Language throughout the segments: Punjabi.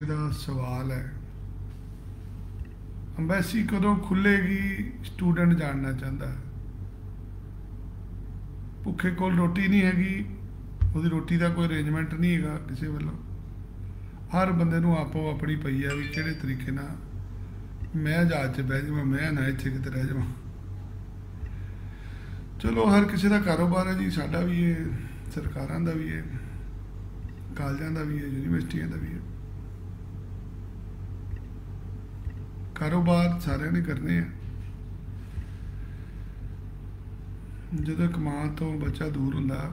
ਦਾ ਸਵਾਲ ਹੈ। ਅੰਬੈਸੀ ਕਦੋਂ ਖੁੱਲੇਗੀ ਸਟੂਡੈਂਟ ਜਾਣਨਾ ਚਾਹੁੰਦਾ ਭੁੱਖੇ ਕੋਲ ਰੋਟੀ ਨਹੀਂ ਹੈਗੀ। ਉਹਦੀ ਰੋਟੀ ਦਾ ਕੋਈ ਅਰੇਂਜਮੈਂਟ ਨਹੀਂ ਹੈਗਾ ਕਿਸੇ ਵੱਲੋਂ। ਹਰ ਬੰਦੇ ਨੂੰ ਆਪੋ ਆਪਣੀ ਪਈ ਆ ਵੀ ਕਿਹੜੇ ਤਰੀਕੇ ਨਾਲ ਮੈਂ ਜਹਾਜ਼ 'ਚ ਬਹਿ ਜਾਵਾਂ, ਮੈਂ ਨਾ ਇੱਥੇ ਕਿਤੇ ਰਹਿ ਜਾਵਾਂ। ਚਲੋ, ਹਰ ਕਿਸੇ ਦਾ ਕਾਰੋਬਾਰ ਹੈ ਜੀ। ਸਾਡਾ ਵੀ ਹੈ ਸਰਕਾਰਾਂ ਦਾ ਵੀ ਹੈ ਕਾਲਜਾਂ ਦਾ ਵੀ ਹੈ ਯੂਨੀਵਰਸਿਟੀਆਂ ਦਾ ਵੀ ਹੈ ਕਾਰੋਬਾਰ ਸਾਰਿਆਂ ਨੇ ਕਰਨੇ ਆ। ਜਦੋਂ ਇੱਕ ਮਾਂ ਤੋਂ ਬੱਚਾ ਦੂਰ ਹੁੰਦਾ,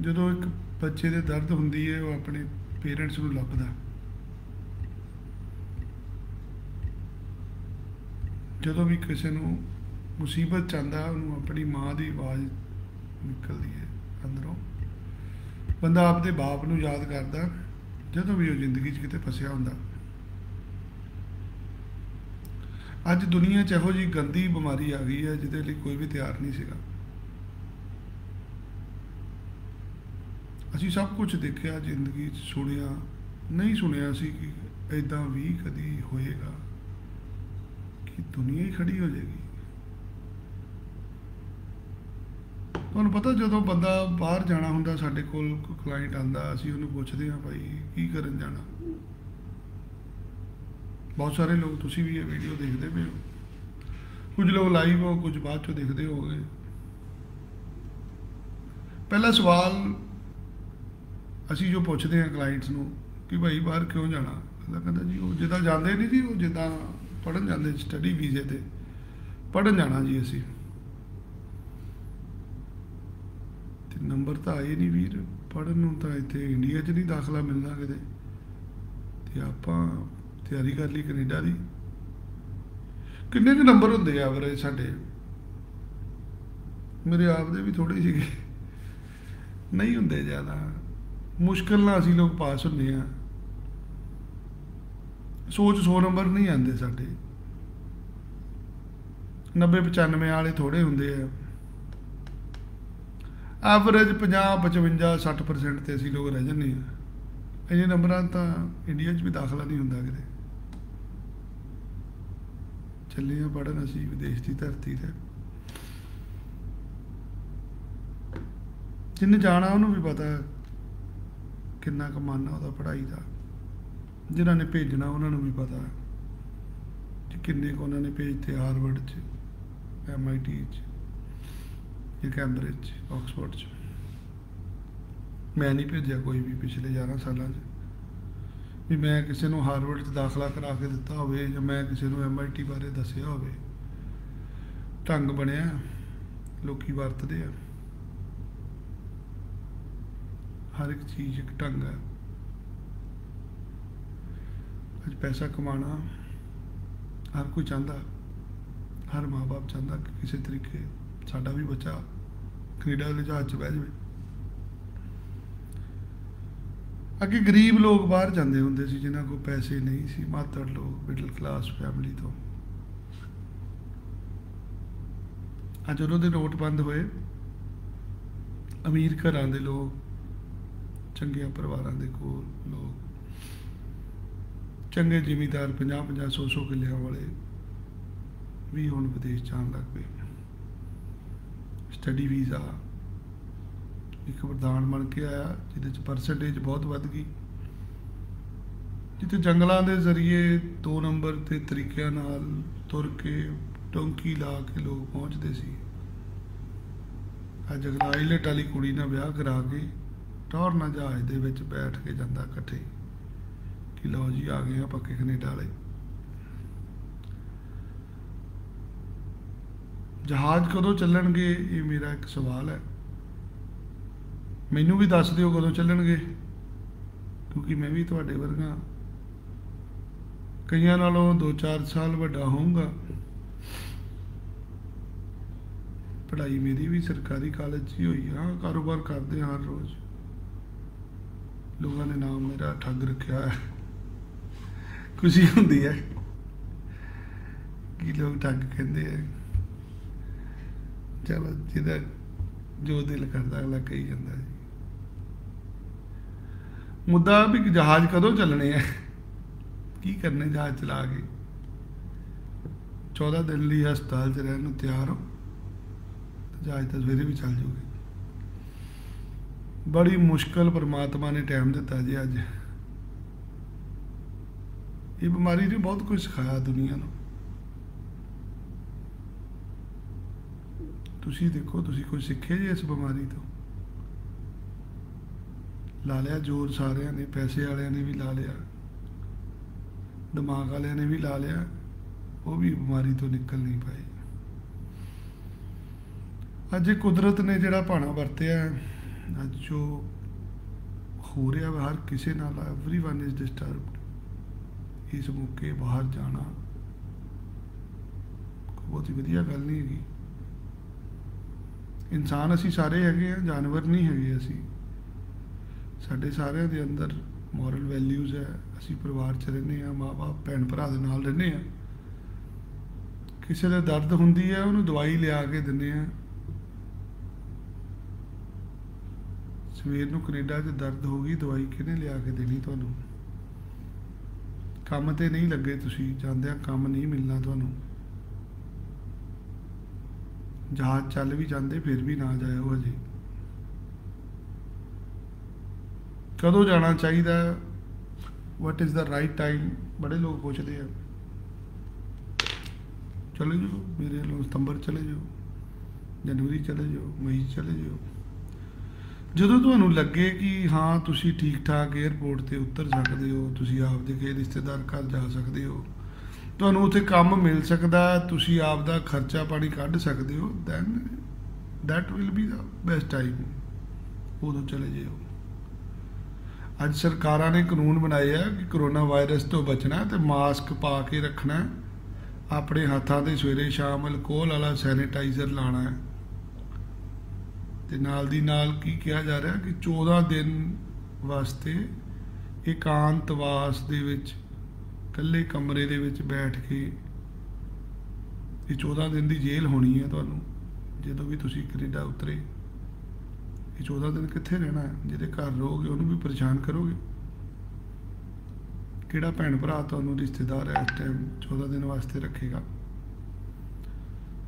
ਜਦੋਂ ਇੱਕ ਬੱਚੇ ਦੇ ਦਰਦ ਹੁੰਦੀ ਹੈ, ਉਹ ਆਪਣੇ ਪੇਰੈਂਟਸ ਨੂੰ ਲੱਭਦਾ। ਜਦੋਂ ਵੀ ਕਿਸੇ ਨੂੰ ਮੁਸੀਬਤ ਚਾਹੁੰਦਾ ਉਹਨੂੰ ਆਪਣੀ ਮਾਂ ਦੀ ਆਵਾਜ਼ ਨਿਕਲਦੀ ਹੈ ਅੰਦਰੋਂ। ਬੰਦਾ ਆਪਦੇ ਬਾਪ ਨੂੰ ਯਾਦ ਕਰਦਾ, ਜਦੋਂ ਵੀ ਉਹ ਜ਼ਿੰਦਗੀ 'ਚ ਕਿਤੇ ਫਸਿਆ ਹੁੰਦਾ। ਅੱਜ ਦੁਨੀਆ 'ਚ ਇਹੋ ਜੀ ਗੰਦੀ ਬਿਮਾਰੀ ਆ ਗਈ ਹੈ ਜਿਹਦੇ ਲਈ ਕੋਈ ਵੀ ਤਿਆਰ ਨਹੀਂ ਸੀਗਾ। ਅਸੀਂ ਸਭ ਕੁਝ ਦੇਖਿਆ, ਜ਼ਿੰਦਗੀ 'ਚ ਸੁਣਿਆ, ਨਹੀਂ ਸੁਣਿਆ ਸੀ ਕਿ ਐਦਾਂ ਵੀ ਕਦੀ ਹੋਏਗਾ ਕਿ ਦੁਨੀਆ ਹੀ ਖੜੀ ਹੋ ਜਾਏਗੀ। ਤੁਹਾਨੂੰ ਪਤਾ ਜਦੋਂ ਬੰਦਾ ਬਾਹਰ ਜਾਣਾ ਹੁੰਦਾ, ਸਾਡੇ ਕੋਲ ਕੋਈ ਕਲਾਇੰਟ ਆਂਦਾ ਅਸੀਂ ਉਹਨੂੰ ਪੁੱਛਦੇ ਹਾਂ, ਭਾਈ, ਕੀ ਕਰਨ ਜਾਣਾ? ਬਹੁਤ ਸਾਰੇ ਲੋਕ ਤੁਸੀਂ ਵੀ ਇਹ ਵੀਡੀਓ ਦੇਖਦੇ ਪਏ ਹੋ। ਕੁਝ ਲੋਕ ਲਾਈਵ ਹੋ, ਕੁਝ ਬਾਅਦ ਚੋਂ ਦੇਖਦੇ ਹੋਗੇ ਪਹਿਲਾ ਸਵਾਲ ਅਸੀਂ ਜੋ ਪੁੱਛਦੇ ਹਾਂ ਕਲਾਇੰਟਸ ਨੂੰ ਕਿ ਭਾਈ ਬਾਹਰ ਕਿਉਂ ਜਾਣਾ? ਅਗਲਾ ਕਹਿੰਦਾ ਜੀ, ਉਹ ਜਿੱਦਾਂ ਜਾਂਦੇ ਨਹੀਂ ਜੀ, ਉਹ ਜਿੱਦਾਂ ਪੜਨ ਜਾਂਦੇ ਸਟੱਡੀ ਵੀਜ਼ੇ ਤੇ। ਪੜਨ ਜਾਣਾ ਜੀ ਅਸੀਂ। ਤੇ ਨੰਬਰ ਤਾਂ ਆਏ ਨਹੀਂ ਵੀਰ ਪੜਨ ਨੂੰ ਤਾਂ ਇੱਥੇ ਇੰਡੀਆ 'ਚ ਨਹੀਂ ਦਾਖਲਾ ਮਿਲਣਾ ਕਿਤੇ। ਤੇ ਆਪਾਂ ਤਿਆਰੀ ਕਰ ਲਈ ਕੈਨੇਡਾ ਦੀ। ਕਿੰਨੇ ਕੁ ਨੰਬਰ ਹੁੰਦੇ ਆ ਐਵਰੇਜ ਸਾਡੇ? ਮੇਰੇ ਆਪ ਦੇ ਵੀ ਥੋੜੇ ਸੀਗੇ। ਨਹੀਂ ਹੁੰਦੇ ਜ਼ਿਆਦਾ। ਮੁਸ਼ਕਲ ਨਾਲ ਅਸੀਂ ਲੋਕ ਪਾਸ ਹੁੰਦੇ ਆ। ਸੋਚ 100 ਨੰਬਰ ਨਹੀਂ ਆਉਂਦੇ ਸਾਡੇ। 90 95 ਵਾਲੇ ਥੋੜੇ ਹੁੰਦੇ ਆ। ਐਵਰੇਜ 50 55 60% ਤੇ ਅਸੀਂ ਲੋਕ ਰਹਿ ਜਾਂਦੇ ਆ। ਇੰਨੇ ਨੰਬਰਾਂ ਤਾਂ ਇੰਡੀਆ 'ਚ ਵੀ ਦਾਖਲਾ ਨਹੀਂ ਹੁੰਦਾ ਕਿਤੇ। ਚੱਲੇ ਆ ਪੜਨ ਅਸੀਂ ਵਿਦੇਸ਼ ਦੀ ਧਰਤੀ ਤੇ। ਜਿੰਨੇ ਜਾਣਾ ਉਹਨੂੰ ਵੀ ਪਤਾ ਕਿੰਨਾ ਕਮਾਨਾ ਉਹਦਾ ਪੜ੍ਹਾਈ ਦਾ। ਜਿਨ੍ਹਾਂ ਨੇ ਭੇਜਣਾ ਉਹਨਾਂ ਨੂੰ ਵੀ ਪਤਾ ਕਿ ਕਿੰਨੇ ਕੁ ਉਹਨਾਂ ਨੇ ਭੇਜਤੇ ਹਾਰਵਰਡ 'ਚ ਐਮਆਈਟੀ 'ਚ, ਜਾਂ ਕੈਂਬਰਿਜ 'ਚ, ਆਕਸਫੋਰਡ 'ਚ। ਮੈਂ ਨਹੀਂ ਭੇਜਿਆ ਕੋਈ ਵੀ ਪਿਛਲੇ 11 ਸਾਲਾਂ 'ਚ। ਵੀ ਮੈਂ ਕਿਸੇ ਨੂੰ ਹਾਰਵਰਡ 'ਚ ਦਾਖਲਾ ਕਰਾ ਕੇ ਦਿੱਤਾ ਹੋਵੇ ਜਾਂ ਮੈਂ ਕਿਸੇ ਨੂੰ ਐਮਆਈਟੀ ਬਾਰੇ ਦੱਸਿਆ ਹੋਵੇ। ਢੰਗ ਬਣਿਆ, ਲੋਕੀ ਵਰਤਦੇ ਆ। ਹਰ ਇੱਕ ਚੀਜ਼ ਇੱਕ ਢੰਗ ਹੈ ਅੱਜ ਪੈਸਾ ਕਮਾਉਣਾ ਹਰ ਕੋਈ ਚਾਹੁੰਦਾ, ਹਰ ਮਾਪੇ ਚਾਹੁੰਦਾ ਕਿ ਕਿਸੇ ਤਰੀਕੇ ਸਾਡਾ ਵੀ ਬੱਚਾ ਕੈਨੇਡਾ ਦੇ ਜਹਾਜ਼ 'ਚ ਬਹਿ ਜਾਵੇ। ਅੱਗੇ ਗਰੀਬ ਲੋਕ ਬਾਹਰ ਜਾਂਦੇ ਹੁੰਦੇ ਸੀ, ਜਿਨ੍ਹਾਂ ਕੋਲ ਪੈਸੇ ਨਹੀਂ ਸੀ, ਮਾਤੜ ਲੋਕ ਮਿਡਲ ਕਲਾਸ ਫੈਮਿਲੀ ਤੋਂ। ਅੱਜ ਉਹਨਾਂ ਦੇ ਨੋਟ ਬੰਦ ਹੋਏ। ਅਮੀਰ ਘਰਾਂ ਦੇ ਲੋਕ ਚੰਗੇ ਪਰਿਵਾਰਾਂ ਦੇ ਕੋਲ ਲੋਕ। ਚੰਗੇ ਜ਼ਿਮੀਦਾਰ 50 50 100 100 ਕਿੱਲਿਆਂ ਵਾਲੇ ਵੀ ਹੁਣ ਵਿਦੇਸ਼ ਜਾਣ ਲੱਗ ਪਏ। ਸਟੱਡੀ ਵੀਜ਼ਾ ਇੱਕ ਵਰਦਾਨ ਬਣ ਕੇ ਆਇਆ, ਜਿਹਦੇ ਚ ਪਰਸੈਂਟੇਜ ਬਹੁਤ ਵੱਧ ਗਈ। ਜਿੱਥੇ ਜੰਗਲਾਂ ਦੇ ਜ਼ਰੀਏ ਦੋ ਨੰਬਰ ਤੇ ਤਰੀਕਿਆਂ ਨਾਲ ਤੁਰ ਕੇ ਟੋਂਕੀ ਲਾ ਕੇ ਲੋਕ ਪਹੁੰਚਦੇ ਸੀ। ਅੱਜ ਅਗਲਾ ਆਈਲੈਟ ਵਾਲੀ ਕੁੜੀ ਨਾਲ ਵਿਆਹ ਕਰਾ ਕੇ ਟੌਰ ਨਾਲ ਜਹਾਜ਼ ਦੇ ਵਿੱਚ ਬੈਠ ਕੇ ਜਾਂਦਾ ਇਕੱਠੇ। ਕਿ ਲਓ ਜੀ, ਆ ਗਏ ਆ ਪੱਕੇ ਕੈਨੇਡਾ ਵਾਲੇ। ਜਹਾਜ਼ ਕਦੋਂ ਚੱਲਣਗੇ, ਇਹ ਮੇਰਾ ਇੱਕ ਸਵਾਲ ਹੈ। ਮੈਨੂੰ ਵੀ ਦੱਸ ਦਿਓ ਕਦੋਂ ਚੱਲਣਗੇ, ਕਿਉਂਕਿ ਮੈਂ ਵੀ ਤੁਹਾਡੇ ਵਰਗਾ ਕਈਆਂ ਨਾਲੋਂ 2-4 ਸਾਲ ਵੱਡਾ ਹੋਊਂਗਾ। ਪੜ੍ਹਾਈ ਮੇਰੀ ਵੀ ਸਰਕਾਰੀ ਕਾਲਜ 'ਚ ਹੀ ਹੋਈ ਆ, ਕਾਰੋਬਾਰ ਕਰਦੇ ਹਾਂ ਹਰ ਰੋਜ਼। ਲੋਕਾਂ ਨੇ ਨਾਮ ਮੇਰਾ ਠੱਗ ਰੱਖਿਆ ਹੈ ਖੁਸ਼ੀ ਹੁੰਦੀ ਹੈ ਕਿ ਲੋਕ ਠੱਗ ਕਹਿੰਦੇ ਆ। ਚਲੋ ਜਿਹਦਾ ਜੋ ਦਿਲ ਕਰਦਾ ਅਗਲਾ ਕਹੀ ਜਾਂਦਾ ਜੀ। ਮੁੱਦਾ ਵੀ ਜਹਾਜ਼ ਕਦੋਂ ਚੱਲਣੇ ਆ? ਕੀ ਕਰਨੇ ਜਹਾਜ਼ ਚਲਾ ਕੇ? 14 ਦਿਨ ਲਈ ਹਸਪਤਾਲ 'ਚ ਰਹਿਣ ਨੂੰ ਤਿਆਰ ਹੋ। ਜਹਾਜ਼ ਤਾਂ ਸਵੇਰੇ ਵੀ ਚੱਲ ਜੂਗੇ। ਬੜੀ ਮੁਸ਼ਕਲ ਪਰਮਾਤਮਾ ਨੇ ਟਾਈਮ ਦਿੱਤਾ ਜੀ ਅੱਜ। ਇਹ ਬਿਮਾਰੀ ਨੇ ਬਹੁਤ ਕੁਝ ਸਿਖਾਇਆ ਦੁਨੀਆ ਨੂੰ। ਤੁਸੀਂ ਦੇਖੋ, ਤੁਸੀਂ ਕੁਝ ਸਿੱਖਿਆ ਜੀ ਇਸ ਬਿਮਾਰੀ ਤੋਂ? ਲਾ ਲਿਆ ਜ਼ੋਰ ਸਾਰਿਆਂ ਨੇ ਪੈਸੇ ਵਾਲਿਆਂ ਨੇ ਵੀ ਲਾ ਲਿਆ ਦਿਮਾਗ ਵਾਲਿਆਂ ਨੇ ਵੀ ਲਾ ਲਿਆ ਉਹ ਵੀ ਬਿਮਾਰੀ ਤੋਂ ਨਿਕਲ ਨਹੀਂ ਪਾਏ ਅੱਜ ਇਹ ਕੁਦਰਤ ਨੇ ਜਿਹੜਾ ਭਾਣਾ ਵਰਤਿਆ ਹੈ, ਅੱਜ ਜੋ ਹੋ ਰਿਹਾ ਵਾ ਹਰ ਕਿਸੇ ਨਾਲ एवरीवन ਇਜ਼ ਡਿਸਟਰਬਡ ਇਸ ਮੌਕੇ ਬਾਹਰ ਜਾਣਾ ਕੋਈ ਬਹੁਤ ਹੀ ਵਧੀਆ ਗੱਲ ਨਹੀਂ ਹੈਗੀ ਇਨਸਾਨ ਅਸੀਂ ਸਾਰੇ ਹੈਗੇ ਆ ਜਾਨਵਰ ਨਹੀਂ ਹੈਗੇ ਅਸੀਂ ਸਾਡੇ ਸਾਰਿਆਂ ਦੇ ਅੰਦਰ ਮੋਰਲ ਵੈਲਿਊਜ਼ ਹੈ। ਅਸੀਂ ਪਰਿਵਾਰ 'ਚ ਰਹਿੰਦੇ ਆ ਮਾਪੇ ਭੈਣ ਭਰਾ ਦੇ ਨਾਲ ਰਹਿੰਦੇ ਆ ਕਿਸੇ ਦਾ ਦਰਦ ਹੁੰਦੀ ਹੈ, ਉਹਨੂੰ ਦਵਾਈ ਲਿਆ ਕੇ ਦਿੰਦੇ ਆ ਸਵੇਰ ਨੂੰ ਕੈਨੇਡਾ 'ਚ ਦਰਦ ਹੋ ਗਈ, ਦਵਾਈ ਕਿਹਨੇ ਲਿਆ ਕੇ ਦੇਣੀ ਤੁਹਾਨੂੰ? ਕੰਮ ਤੇ ਨਹੀਂ ਲੱਗੇ ਤੁਸੀਂ, ਜਾਂਦਿਆਂ ਕੰਮ ਨਹੀਂ ਮਿਲਣਾ ਤੁਹਾਨੂੰ। ਜਹਾਜ਼ ਚੱਲ ਵੀ ਜਾਂਦੇ, ਫਿਰ ਵੀ ਨਾ ਜਾਇਓ ਹਜੇ। ਕਦੋਂ ਜਾਣਾ ਚਾਹੀਦਾ? What is the right time ਬੜੇ ਲੋਕ ਪੁੱਛਦੇ ਆ। ਚਲੇ ਜਾਓ, ਮੇਰੇ ਵੱਲੋਂ ਸਤੰਬਰ ਚਲੇ ਜਾਓ, ਜਨਵਰੀ ਚਲੇ ਜਾਓ, ਮਈ ਚਲੇ ਜਾਓ। ਜਦੋਂ ਤੁਹਾਨੂੰ ਲੱਗੇ ਕਿ ਹਾਂ, ਤੁਸੀਂ ਠੀਕ ਠਾਕ 에ਅਰਪੋਰਟ ਤੇ ਉਤਰ ਸਕਦੇ ਹੋ, ਤੁਸੀਂ ਆਪਦੇ ਕਿਸੇ ਰਿਸ਼ਤੇਦਾਰ ਘਰ ਜਾ ਸਕਦੇ ਹੋ, ਤੁਹਾਨੂੰ ਉੱਥੇ ਕੰਮ ਮਿਲ ਸਕਦਾ, ਤੁਸੀਂ ਆਪ ਦਾ ਖਰਚਾ ਪਾਣੀ ਕੱਢ ਸਕਦੇ ਹੋ then that will be the best time ਉਦੋਂ ਚਲੇ ਜਾਓ ਅੱਜ ਸਰਕਾਰਾਂ ਨੇ ਕਾਨੂੰਨ ਬਣਾਏ ਆ ਕਿ ਕਰੋਨਾ ਵਾਇਰਸ ਤੋਂ ਬਚਣਾ ਤੇ ਮਾਸਕ ਪਾ ਕੇ ਰੱਖਣਾ। ਆਪਣੇ ਹੱਥਾਂ ਤੇ ਸਵੇਰੇ ਸ਼ਾਮ ਅਲਕੋਹਲ ਵਾਲਾ ਸੈਨੀਟਾਈਜ਼ਰ ਲਾਣਾ। ਹੈ ਤੇ ਨਾਲ ਦੀ ਨਾਲ ਕੀ ਕਿਹਾ ਜਾ ਰਿਹਾ ਕਿ 14 ਦਿਨ ਵਾਸਤੇ ਇਕਾਂਤਵਾਸ ਦੇ ਵਿੱਚ, ਇਕੱਲੇ ਕਮਰੇ ਦੇ ਵਿੱਚ ਬੈਠ ਕੇ ਇਹ 14 ਦਿਨ ਦੀ ਜੇਲ੍ਹ ਹੋਣੀ ਹੈ ਤੁਹਾਨੂੰ। ਜਦੋਂ ਵੀ ਤੁਸੀਂ ਕੈਨੇਡਾ ਉਤਰੇ। ਇਹ 14 ਦਿਨ ਕਿੱਥੇ ਰਹਿਣਾ ਹੈ? ਜਿਹਦੇ ਘਰ ਰਹੋਗੇ, ਉਹਨੂੰ ਵੀ ਪਰੇਸ਼ਾਨ ਕਰੋਗੇ? ਕਿਹੜਾ ਭੈਣ ਭਰਾ ਤੁਹਾਨੂੰ ਰਿਸ਼ਤੇਦਾਰ ਹੈ ਇਸ ਟਾਈਮ 14 ਦਿਨ ਵਾਸਤੇ ਰੱਖੇਗਾ?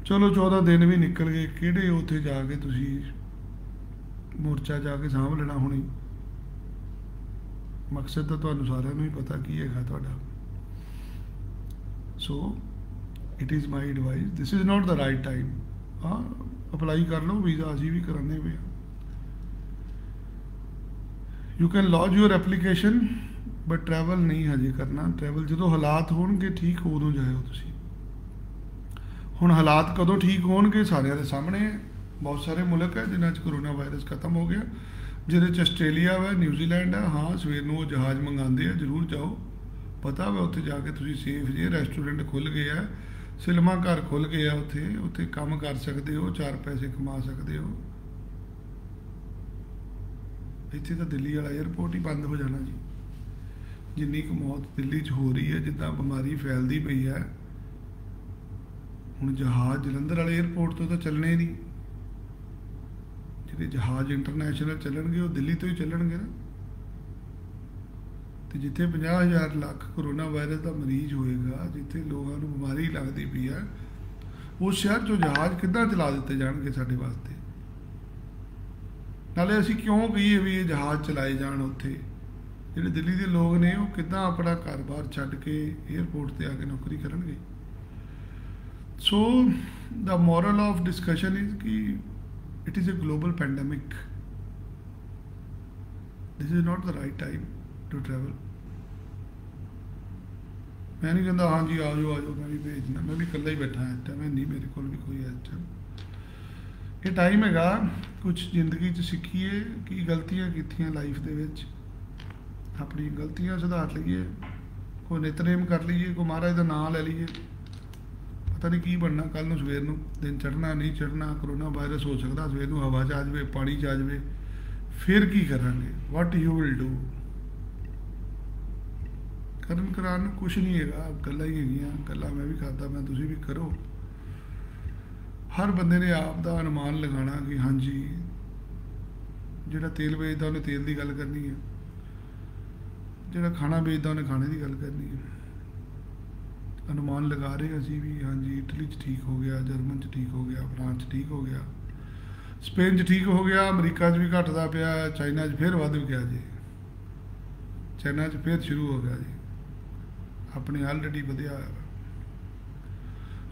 ਚਲੋ 14 ਦਿਨ ਵੀ ਨਿਕਲ ਗਏ। ਕਿਹੜੇ ਉੱਥੇ ਜਾ ਕੇ ਤੁਸੀਂ ਮੋਰਚਾ ਜਾ ਕੇ ਸਾਂਭ ਲੈਣਾ ਹੁਣੀ? ਮਕਸਦ ਤਾਂ ਤੁਹਾਨੂੰ ਸਾਰਿਆਂ ਨੂੰ ਹੀ ਪਤਾ ਕੀ ਹੈਗਾ ਤੁਹਾਡਾ। So it is my advice this is not the right time ਹਾਂ ਅਪਲਾਈ ਕਰ ਲਓ ਵੀਜ਼ਾ, ਅਸੀਂ ਵੀ ਕਰਾਉਂਦੇ ਪਏ you can lodge your application but travel ਨਹੀਂ ਹਜੇ ਕਰਨਾ। ਟਰੈਵਲ ਜਦੋਂ ਹਾਲਾਤ ਹੋਣਗੇ, ਠੀਕ ਉਦੋਂ ਜਾਇਓ ਤੁਸੀਂ। ਹੁਣ ਹਾਲਾਤ ਕਦੋਂ ਠੀਕ ਹੋਣਗੇ, ਸਾਰਿਆਂ ਦੇ ਸਾਹਮਣੇ। ਬਹੁਤ ਸਾਰੇ ਮੁਲਕ ਹੈ ਜਿਨ੍ਹਾਂ 'ਚ ਕਰੋਨਾ ਵਾਇਰਸ ਖਤਮ ਹੋ ਗਿਆ। ਜਿਹਦੇ 'ਚ ਆਸਟ੍ਰੇਲੀਆ ਵਾ ਨਿਊਜ਼ੀਲੈਂਡ ਹੈ ਹਾਂ, ਸਵੇਰ ਨੂੰ ਉਹ ਜਹਾਜ਼ ਮੰਗਾਉਂਦੇ ਆ, ਜ਼ਰੂਰ ਜਾਓ। ਪਤਾ ਵਾ ਉੱਥੇ ਜਾ ਕੇ ਤੁਸੀਂ ਸੇਫ ਜੇ ਰੈਸਟੋਰੈਂਟ ਖੁੱਲ ਗਏ ਆ ਸਿਨੇਮਾ ਘਰ ਖੁੱਲ ਗਏ ਆ ਉੱਥੇ। ਉੱਥੇ ਕੰਮ ਕਰ ਸਕਦੇ ਹੋ, ਚਾਰ ਪੈਸੇ ਕਮਾ ਸਕਦੇ ਹੋ। ਇੱਥੇ ਤਾਂ ਦਿੱਲੀ ਵਾਲਾ 에ਅਰਪੋਰਟ ਹੀ ਬੰਦ ਹੋ ਜਾਣਾ ਜੀ। ਜਿੰਨੀ ਕੁ ਮੌਤ ਦਿੱਲੀ 'ਚ ਹੋ ਰਹੀ ਹੈ, ਜਿੱਦਾਂ ਬਿਮਾਰੀ ਫੈਲਦੀ ਪਈ ਹੈ, ਹੁਣ ਜਹਾਜ਼ ਜਲੰਧਰ ਵਾਲੇ 에ਅਰਪੋਰਟ ਤੋਂ ਤਾਂ ਚੱਲਣੇ ਨਹੀਂ। ਜਿਹੜੇ ਜਹਾਜ਼ ਇੰਟਰਨੈਸ਼ਨਲ ਚੱਲਣਗੇ, ਉਹ ਦਿੱਲੀ ਤੋਂ ਹੀ ਚੱਲਣਗੇ ਨਾ। ਤੇ ਜਿੱਥੇ 50000 ਲੱਖ ਕਰੋਨਾ ਵਾਇਰਸ ਦਾ ਮਰੀਜ਼ ਹੋਏਗਾ, ਜਿੱਥੇ ਲੋਕਾਂ ਨੂੰ ਬਿਮਾਰੀ ਲੱਗਦੀ ਪਈ ਹੈ, ਉਸ ਸ਼ਹਿਰ 'ਚੋਂ ਜਹਾਜ਼ ਕਿੱਦਾਂ ਚਲਾ ਦਿੱਤੇ ਜਾਣਗੇ ਸਾਡੇ ਵਾਸਤੇ? ਨਾਲੇ ਅਸੀਂ ਕਿਉਂ ਕਹੀਏ ਵੀ ਇਹ ਜਹਾਜ਼ ਚਲਾਏ ਜਾਣ ਉੱਥੇ? ਜਿਹੜੇ ਦਿੱਲੀ ਦੇ ਲੋਕ ਨੇ, ਉਹ ਕਿੱਦਾਂ ਆਪਣਾ ਘਰ-ਬਾਰ ਛੱਡ ਕੇ 에ਅਰਪੋਰਟ ਤੇ ਆ ਕੇ ਨੌਕਰੀ ਕਰਨਗੇ? So the moral of discussion is ਕਿ it is a global pandemic this is not the right time to travel. ਮੈਂ ਨਹੀਂ ਕਹਿੰਦਾ ਹਾਂਜੀ ਆ ਜਾਓ ਆ ਜਾਓ, ਮੈਂ ਵੀ ਭੇਜਣਾ ਮੈਂ ਵੀ ਇਕੱਲਾ ਹੀ ਬੈਠਾ ਹਾਂ ਇਸ ਟਾਈਮ ਨਹੀਂ ਮੇਰੇ ਕੋਲ ਵੀ ਕੋਈ ਹੈ ਟਾਈਮ ਇਹ ਟਾਈਮ ਹੈਗਾ ਕੁਝ ਜ਼ਿੰਦਗੀ 'ਚ ਸਿੱਖੀਏ ਕੀ ਗਲਤੀਆਂ ਕੀਤੀਆਂ ਲਾਈਫ ਦੇ ਵਿੱਚ। ਆਪਣੀ ਗਲਤੀਆਂ ਸੁਧਾਰ ਲਈਏ, ਕੋਈ ਨਿਤਨੇਮ ਕਰ ਲਈਏ, ਕੋਈ ਮਹਾਰਾਜ ਦਾ ਨਾਮ ਲੈ ਲਈਏ। ਪਤਾ ਨਹੀਂ ਕੀ ਬਣਨਾ ਕੱਲ ਨੂੰ ਸਵੇਰ ਨੂੰ ਦਿਨ ਚੜ੍ਹਨਾ, ਨਹੀਂ ਚੜ੍ਹਨਾ ਕਰੋਨਾ ਵਾਇਰਸ ਹੋ ਸਕਦਾ, ਸਵੇਰ ਨੂੰ ਹਵਾ 'ਚ ਆ ਜਾਵੇ, ਪਾਣੀ 'ਚ ਆ ਜਾਵੇ। ਫਿਰ ਕੀ ਕਰਾਂਗੇ? ਵਾਟ ਯੂ ਵਿਲ ਡੂ ਕਰਨ ਕਰਾਉਣ ਨੂੰ ਕੁਝ ਨਹੀਂ ਹੈਗਾ, ਗੱਲਾਂ ਹੀ ਹੈਗੀਆਂ, ਗੱਲਾਂ ਮੈਂ ਵੀ ਕਰਦਾ, ਮੈਂ ਤੁਸੀਂ ਵੀ ਕਰੋ। ਹਰ ਬੰਦੇ ਨੇ ਆਪ ਦਾ ਅਨੁਮਾਨ ਲਗਾਉਣਾ ਕਿ ਹਾਂਜੀ, ਜਿਹੜਾ ਤੇਲ ਵੇਚਦਾ ਉਹਨੇ ਤੇਲ ਦੀ ਗੱਲ ਕਰਨੀ ਹੈ। ਜਿਹੜਾ ਖਾਣਾ ਵੇਚਦਾ ਉਹਨੇ ਖਾਣੇ ਦੀ ਗੱਲ ਕਰਨੀ ਹੈ। ਅਨੁਮਾਨ ਲਗਾ ਰਹੇ ਅਸੀਂ ਵੀ, ਹਾਂਜੀ, ਇਟਲੀ 'ਚ ਠੀਕ ਹੋ ਗਿਆ, ਜਰਮਨ 'ਚ ਠੀਕ ਹੋ ਗਿਆ, ਫਰਾਂਸ 'ਚ ਠੀਕ ਹੋ ਗਿਆ, ਸਪੇਨ 'ਚ ਠੀਕ ਹੋ ਗਿਆ, ਅਮਰੀਕਾ 'ਚ ਵੀ ਘਟਦਾ ਪਿਆ, ਚਾਈਨਾ 'ਚ ਫਿਰ ਵੱਧ ਗਿਆ ਜੀ। ਚਾਈਨਾ 'ਚ ਫਿਰ ਸ਼ੁਰੂ ਹੋ ਗਿਆ ਜੀ। ਆਪਣੇ ਆਲਰੇਡੀ ਵਧਿਆ ਹੋਇਆ।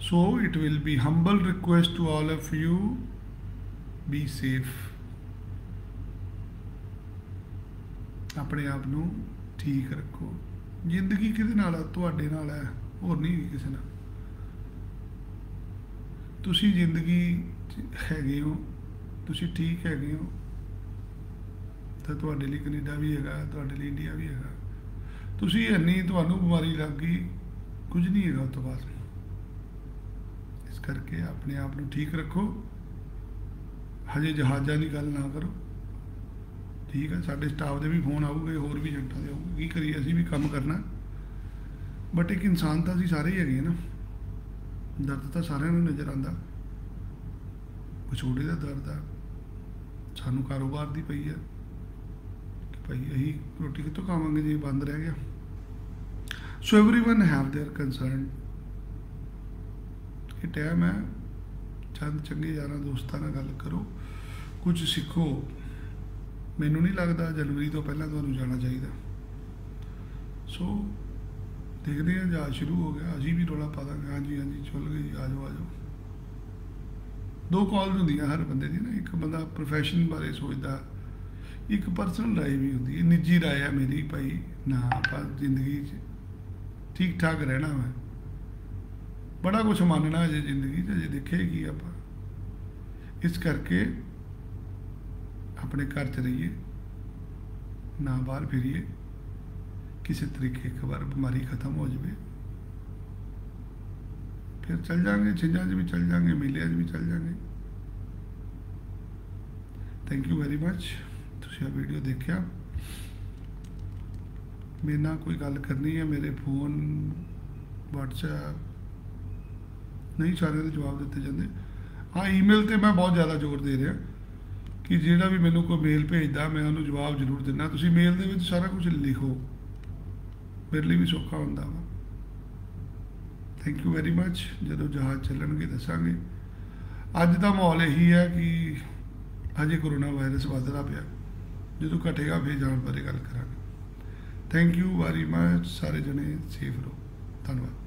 So, it will be humble request to all of you, be safe. ਆਪਣੇ ਆਪ ਨੂੰ ਠੀਕ ਰੱਖੋ। ਜ਼ਿੰਦਗੀ ਕਿਹਦੇ ਨਾਲ ਆ? ਤੁਹਾਡੇ ਨਾਲ ਹੈ ਹੋਰ ਨਹੀਂ ਕਿਸੇ ਨਾਲ। ਤੁਸੀਂ ਜ਼ਿੰਦਗੀ ਹੈਗੇ ਹੋ, ਤੁਸੀਂ ਠੀਕ ਹੈਗੇ ਹੋ, ਤਾਂ ਤੁਹਾਡੇ ਲਈ ਕੈਨੇਡਾ ਵੀ ਹੈਗਾ, ਤੁਹਾਡੇ ਲਈ ਇੰਡੀਆ ਵੀ ਹੈਗਾ। ਤੁਸੀਂ ਇੰਨੀ ਤੁਹਾਨੂੰ ਬਿਮਾਰੀ ਲੱਗ ਗਈ, ਕੁਝ ਨਹੀਂ ਹੈਗਾ ਉਸ ਤੋਂ ਬਾਅਦ। ਕਰਕੇ ਆਪਣੇ ਆਪ ਨੂੰ ਠੀਕ ਰੱਖੋ ਹਜੇ ਜਹਾਜ਼ਾਂ ਦੀ ਗੱਲ ਨਾ ਕਰੋ ਠੀਕ ਹੈ ਸਾਡੇ ਸਟਾਫ ਦੇ ਵੀ ਫੋਨ ਆਊਗੇ ਹੋਰ ਵੀ ਏਜੰਟਾਂ ਦੇ ਆਊਗੇ ਕੀ ਕਰੀਏ ਅਸੀਂ ਵੀ ਕੰਮ ਕਰਨਾ ਬਟ ਇੱਕ ਇਨਸਾਨ ਤਾਂ ਅਸੀਂ ਸਾਰੇ ਹੀ ਹੈਗੇ ਹਾਂ ਨਾ ਦਰਦ ਤਾਂ ਸਾਰਿਆਂ ਨੂੰ ਨਜ਼ਰ ਆਉਂਦਾ ਵਿਛੋੜੇ ਦਾ ਦਰਦ ਆ ਸਾਨੂੰ ਕਾਰੋਬਾਰ ਦੀ ਪਈ ਹੈ ਕਿ ਭਾਈ ਅਸੀਂ ਰੋਟੀ ਕਿੱਥੋਂ ਖਾਵਾਂਗੇ ਜੇ ਇਹ ਬੰਦ ਰਹਿ ਗਿਆ so everyone have their concern ਇਹ ਟਾਈਮ ਹੈ ਚੰਦ ਚੰਗੇ ਯਾਰਾਂ ਦੋਸਤਾਂ ਨਾਲ ਗੱਲ ਕਰੋ, ਕੁਝ ਸਿੱਖੋ। ਮੈਨੂੰ ਨਹੀਂ ਲੱਗਦਾ ਜਨਵਰੀ ਤੋਂ ਪਹਿਲਾਂ ਤੁਹਾਨੂੰ ਜਾਣਾ ਚਾਹੀਦਾ। ਸੋ ਦੇਖਦੇ ਹਾਂ ਜਾ ਸ਼ੁਰੂ ਹੋ ਗਿਆ। ਅਸੀਂ ਵੀ ਰੌਲਾ ਪਾ ਦਾਂਗੇ। ਹਾਂਜੀ ਹਾਂਜੀ, ਚੱਲ ਗਈ। ਆ ਜਾਓ ਆ ਜਾਓ। ਦੋ ਕਾਲਸ ਹੁੰਦੀਆਂ ਹਰ ਬੰਦੇ ਦੀ ਨਾ। ਇੱਕ ਬੰਦਾ ਪ੍ਰੋਫੈਸ਼ਨ ਬਾਰੇ ਸੋਚਦਾ, ਇੱਕ ਪਰਸਨਲ ਰਾਏ ਵੀ ਹੁੰਦੀ ਹੈ। ਨਿੱਜੀ ਰਾਏ ਹੈ ਮੇਰੀ, ਭਾਈ, ਨਾ, ਆਪਾਂ ਜ਼ਿੰਦਗੀ 'ਚ ਠੀਕ ਠਾਕ ਰਹਿਣਾ ਵਾ। ਬੜਾ ਕੁਝ ਮੰਨਣਾ ਜੇ ਜ਼ਿੰਦਗੀ 'ਚ ਜੇ ਦੇਖੇਗੀ ਆਪਾਂ। ਇਸ ਕਰਕੇ ਆਪਣੇ ਘਰ 'ਚ ਰਹੀਏ, ਨਾ ਬਾਹਰ ਫਿਰੀਏ, ਕਿਸੇ ਤਰੀਕੇ ਇੱਕ ਵਾਰ ਬਿਮਾਰੀ ਖਤਮ ਹੋ ਜਾਵੇ। ਫਿਰ ਚੱਲ ਜਾਾਂਗੇ, ਛਿੰਜਾਂ 'ਚ ਵੀ ਚੱਲ ਜਾਾਂਗੇ, ਮੇਲਿਆਂ 'ਚ ਵੀ ਚੱਲ ਜਾਾਂਗੇ। ਥੈਂਕ ਯੂ ਵੈਰੀ ਮੱਚ ਤੁਸੀਂ ਇਹ ਵੀਡੀਓ ਦੇਖਿਆ। ਮੇਰੇ ਨਾਲ ਕੋਈ ਗੱਲ ਕਰਨੀ ਹੈ ਮੇਰੇ ਫੋਨ WhatsApp ਨਹੀਂ ਸਾਰਿਆਂ ਦੇ ਜਵਾਬ ਦਿੱਤੇ ਜਾਂਦੇ। ਹਾਂ ਈਮੇਲ ਤੇ ਮੈਂ ਬਹੁਤ ਜ਼ਿਆਦਾ ਜ਼ੋਰ ਦੇ ਰਿਹਾ ਕਿ ਜਿਹੜਾ ਵੀ ਮੈਨੂੰ ਕੋਈ ਮੇਲ ਭੇਜਦਾ, ਮੈਂ ਉਹਨੂੰ ਜਵਾਬ ਜ਼ਰੂਰ ਦਿੰਦਾ। ਤੁਸੀਂ ਮੇਲ ਦੇ ਵਿੱਚ ਸਾਰਾ ਕੁਝ ਲਿਖੋ। ਮੇਰੇ ਲਈ ਵੀ ਸੌਖਾ ਹੁੰਦਾ ਵਾ। ਥੈਂਕ ਯੂ ਵੈਰੀ ਮੱਚ ਜਦੋਂ ਜਹਾਜ਼ ਚੱਲਣਗੇ ਦੱਸਾਂਗੇ। ਅੱਜ ਦਾ ਮਾਹੌਲ ਇਹੀ ਹੈ ਕਿ ਅਜੇ ਕਰੋਨਾ ਵਾਇਰਸ ਵੱਧਦਾ ਪਿਆ। ਜਦੋਂ ਘਟੇਗਾ, ਫੇਰ ਜਾਣ ਬਾਰੇ ਗੱਲ ਕਰਾਂਗੇ। ਥੈਂਕ ਯੂ ਵੈਰੀ ਮੱਚ ਸਾਰੇ ਜਣੇ ਸੇਫ ਰਹੋ। ਧੰਨਵਾਦ।